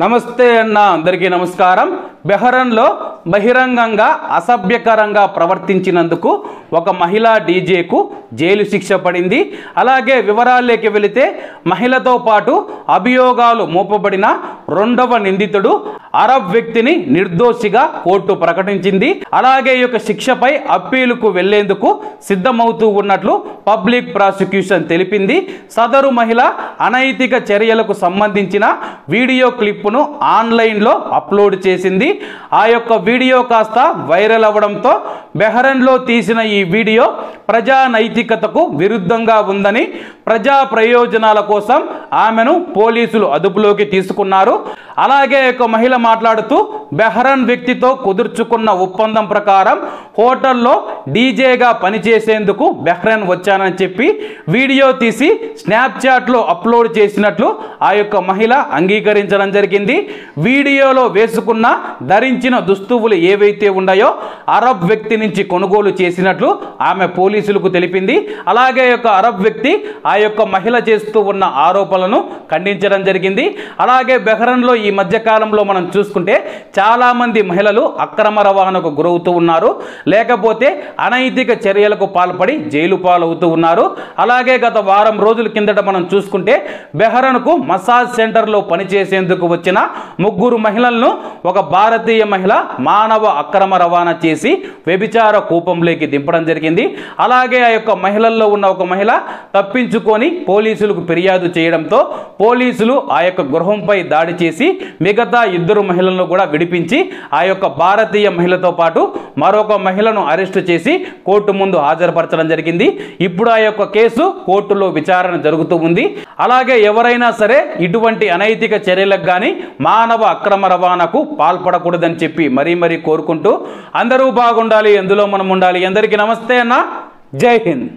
నమస్తే అన్న అందరికీ నమస్కారం. బెహరన్లో బహిరంగంగా అసభ్యకరంగా ప్రవర్తించినందుకు ఒక మహిళా డీజేకు జైలు శిక్ష పడింది. అలాగే వివరాల్లోకి వెళితే మహిళతో పాటు అభియోగాలు మోపబడిన రెండవ నిందితుడు అరబ్ వ్యక్తిని నిర్దోషిగా కోర్టు ప్రకటించింది. అలాగే ఈ యొక్క శిక్షపై అప్పీలుకు వెళ్ళేందుకు సిద్ధమవుతూ ఉన్నట్లు పబ్లిక్ ప్రాసిక్యూషన్ తెలిపింది. సదరు మహిళ అనైతిక చర్యలకు సంబంధించిన వీడియో క్లిప్పును ఆన్లైన్లో అప్లోడ్ చేసింది. ఆ యొక్క వీడియో కాస్త వైరల్ అవ్వడంతో బెహరన్లో తీసిన ఈ వీడియో ప్రజా నైతికతకు విరుద్ధంగా ఉందని ప్రజా ప్రయోజనాల కోసం ఆమెను పోలీసులు అదుపులోకి తీసుకున్నారు. అలాగే ఒక మహిళ మాట్లాడుతూ బెహరన్ వ్యక్తితో కుదుర్చుకున్న ఒప్పందం ప్రకారం హోటల్లో డీజేగా పనిచేసేందుకు బెహ్రన్ వచ్చానని చెప్పి వీడియో తీసి స్నాప్చాట్లో అప్లోడ్ చేసినట్లు ఆ యొక్క మహిళ అంగీకరించడం జరిగింది. వీడియోలో వేసుకున్న ధరించిన దుస్తువులు ఏవైతే ఉన్నాయో అరబ్ వ్యక్తి నుంచి కొనుగోలు చేసినట్లు ఆమె పోలీసులకు తెలిపింది. అలాగే యొక్క అరబ్ వ్యక్తి ఆ యొక్క మహిళ చేస్తూ ఉన్న ఆరోపణలను ఖండించడం జరిగింది. అలాగే బెహ్రన్లో ఈ మధ్య కాలంలో మనం చూసుకుంటే చాలామంది మహిళలు అక్రమ రవాణాకు గురవుతూ ఉన్నారు. లేకపోతే అనైతిక చర్యలకు పాల్పడి జైలు పాలవుతూ ఉన్నారు. అలాగే గత వారం రోజుల కిందట మనం చూసుకుంటే బెహరన్కు మసాజ్ సెంటర్లో పని పనిచేసేందుకు వచ్చిన ముగ్గురు మహిళలను ఒక భారతీయ మహిళ మానవ అక్రమ రవాణా చేసి వ్యభిచార కూపంలోకి దింపడం జరిగింది. అలాగే ఆ యొక్క మహిళల్లో ఉన్న ఒక మహిళ తప్పించుకొని పోలీసులకు ఫిర్యాదు చేయడంతో పోలీసులు ఆ యొక్క గృహంపై దాడి చేసి మిగతా ఇద్దరు మహిళలను కూడా విడిపించి ఆ యొక్క భారతీయ మహిళతో పాటు మరొక మహిళను అరెస్టు చేసి కోర్టు ముందు హాజరుపరచడం జరిగింది. ఇప్పుడు ఆ యొక్క కేసు కోర్టులో విచారణ జరుగుతూ ఉంది. అలాగే ఎవరైనా సరే ఇటువంటి అనైతిక చర్యలకు కానీ మానవ అక్రమ రవాణాకు పాల్పడకూడదని చెప్పి మరీ మరీ కోరుకుంటూ అందరూ బాగుండాలి ఎందులో మనం ఉండాలి. అందరికీ నమస్తే అన్న. జై హింద్.